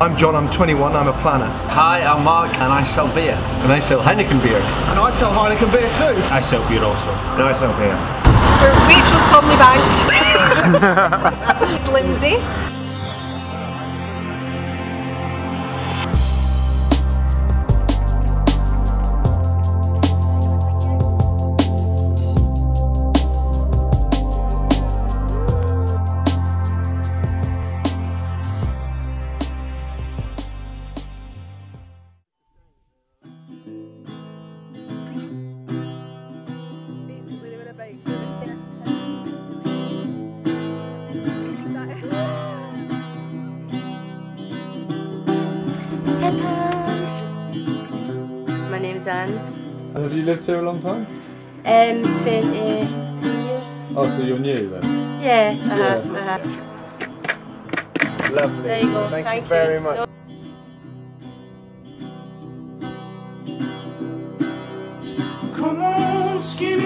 I'm John, I'm 21, I'm a planner. Hi, I'm Mark and I sell beer. And I sell Heineken beer. And I sell Heineken beer too. I sell beer also. And I sell beer. Rachel's Comely Bank. Lindsay. My. And have you lived here a long time? Um, 23 years. Oh, so you're new then? Yeah, uh-huh, Yeah. uh-huh. Lovely. There you go. Thank, Thank you very you. much. Come on, skinny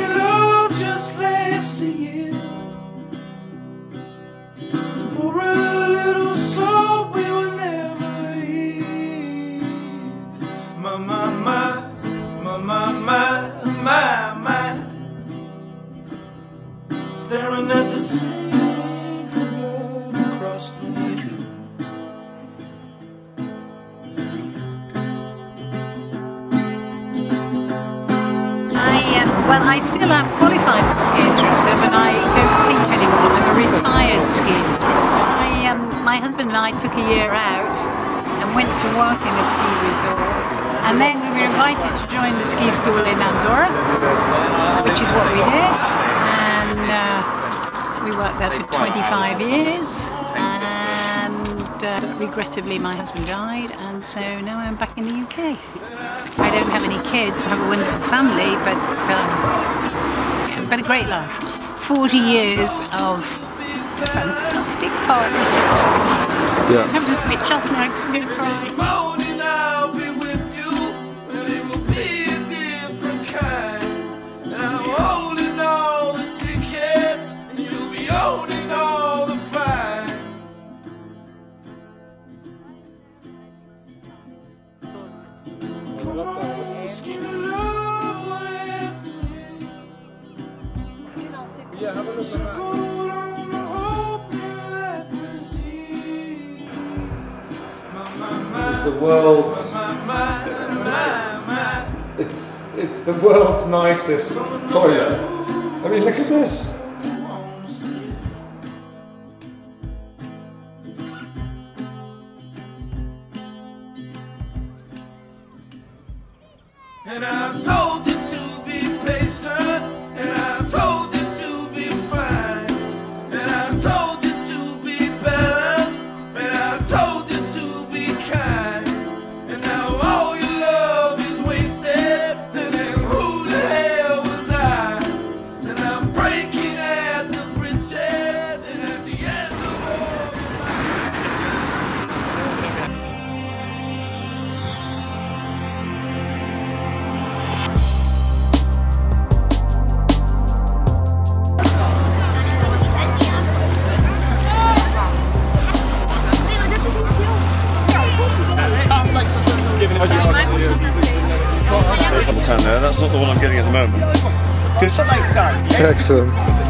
my, my, my. Staring at the blood across. I, um, well, I still am qualified as a ski instructor, but I don't teach anymore. I'm a retired ski instructor. I, um, my husband and I took a year out and went to work in a ski resort. And then we were invited to join the ski school in Andorra, which is what we did. And uh, we worked there for 25 years. And uh, regrettably, my husband died, and so now I'm back in the UK. I don't have any kids, I have a wonderful family, but um, but a great life. 40 years of fantastic partnership. Yeah. I have to switch off now because I'm going to cry. morning I'll be with you, and the world's it's it's the world's nicest toilet. I mean look at this. And I told you to be patient, Double there. That's not the one I'm getting at the moment. Excellent.